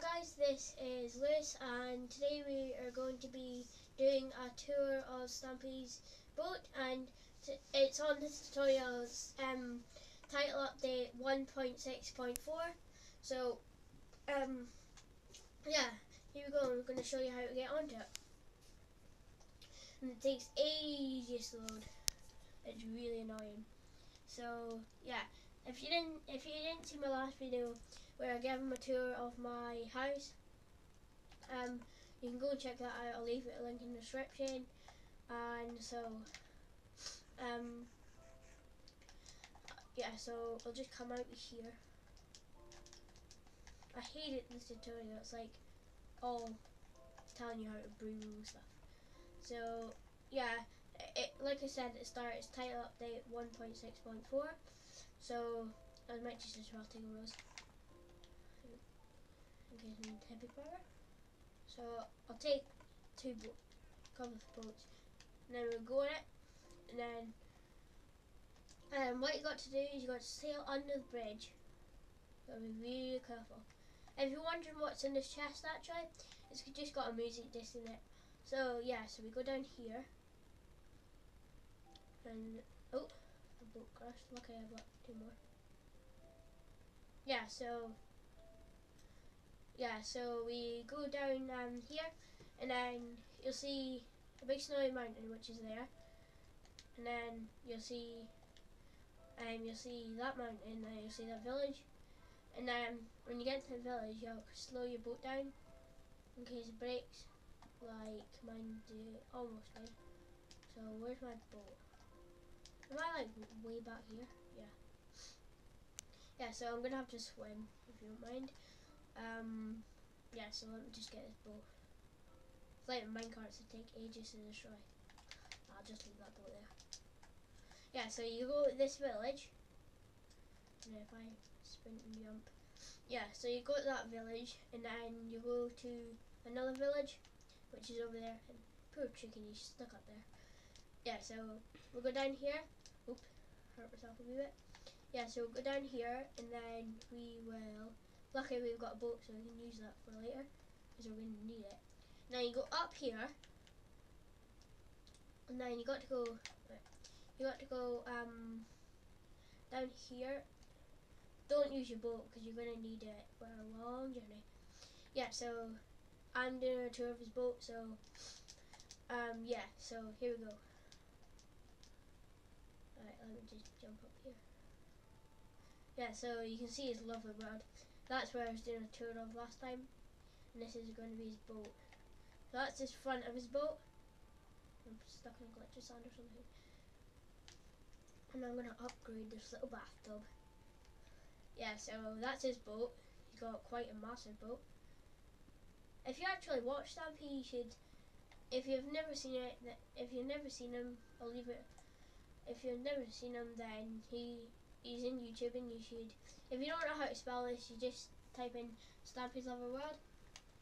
guys, this is Lewis and today we are going to be doing a tour of Stampy's boat and it's on this tutorial's um, title update 1.6.4 so um, yeah here we go we're going to show you how to get onto it. And it takes ages to load. It's really annoying. So yeah if you didn't if you didn't see my last video where I gave them a tour of my house. Um, you can go and check that out. I'll leave it a link in the description. And so, um, yeah, so I'll just come out here. I hate it, this tutorial. It's like all telling you how to brew stuff. So, yeah, it, like I said at the start, it's title update 1.6.4. So, I might just as well take a rose getting heavy power. So I'll take two bo couple of boats and then we'll go on it and then um, what you got to do is you got to sail under the bridge. You gotta be really careful. If you're wondering what's in this chest actually, it's just got a music disc in it. So yeah, so we go down here and oh boat crashed. Lucky I've got two more. Yeah, so yeah, so we go down um, here, and then you'll see a big snowy mountain which is there, and then you'll see, um, you'll see that mountain, and you'll see that village, and then when you get to the village, you'll slow your boat down in case it breaks, like mine did almost did. So where's my boat? Am I like way back here? Yeah. Yeah, so I'm gonna have to swim if you don't mind. Um, yeah, so let me just get this boat. It's like minecarts that take ages to destroy. I'll just leave that boat there. Yeah, so you go to this village. And if I sprint and jump. Yeah, so you go to that village and then you go to another village, which is over there. And poor chicken, he's stuck up there. Yeah, so we'll go down here. Hurt myself a bit. Yeah, so we'll go down here and then we will Luckily we've got a boat so we can use that for later because we're going to need it. Now you go up here and then you got to go you got to go um, down here. Don't use your boat because you're going to need it for a long journey. Yeah, so I'm doing a tour of his boat so um, yeah, so here we go. Let me just jump up here. Yeah, so you can see his lovely world. That's where I was doing a tour of last time. And this is going to be his boat. So that's his front of his boat. I'm stuck in a glitch of sand or something. And I'm going to upgrade this little bathtub. Yeah, so that's his boat. He's got quite a massive boat. If you actually watch Stampy, you should. If you've never seen it, if you've never seen him, I'll leave it. If you've never seen him, then he he's in YouTube and you should, if you don't know how to spell this, you just type in Stampy's Lovely World,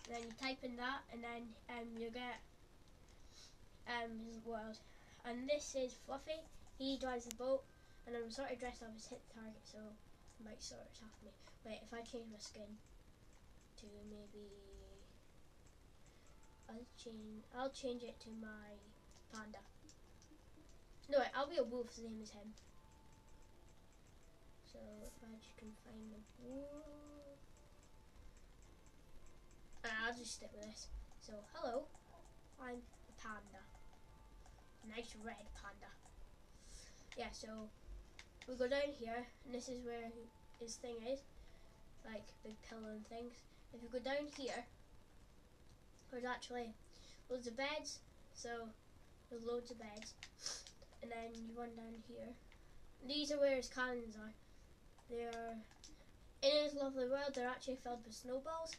then you type in that, and then um, you get um, his world. And this is Fluffy, he drives the boat, and I'm sort of dressed up as Hit Target, so it might sort of half me. Wait, if I change my skin to maybe, I'll change, I'll change it to my I'll be a wolf, same as him. So if I just can find the wolf. I'll just stick with this. So hello, I'm the panda. Nice red panda. Yeah, so we go down here and this is where his thing is. Like big pillow and things. If you go down here, there's actually loads of beds. So there's loads of beds. And then you run down here. These are where his cannons are. They're in his lovely world. They're actually filled with snowballs,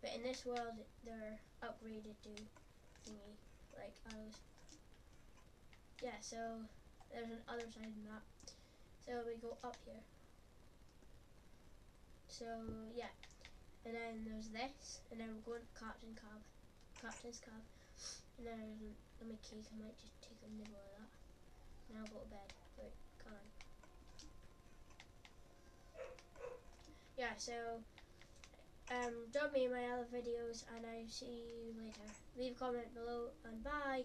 but in this world they're upgraded to thingy like ours. Yeah, so there's an other side of that. So we go up here. So yeah, and then there's this, and then we're going to Captain Cab, Captain's Cab, and then there's a, cake. I might just take a nibble of that. Now go to bed. Wait, come on. yeah, so um, drop me my other videos and I'll see you later. Leave a comment below and bye.